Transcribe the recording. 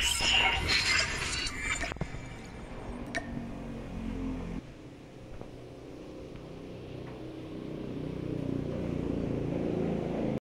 Yes.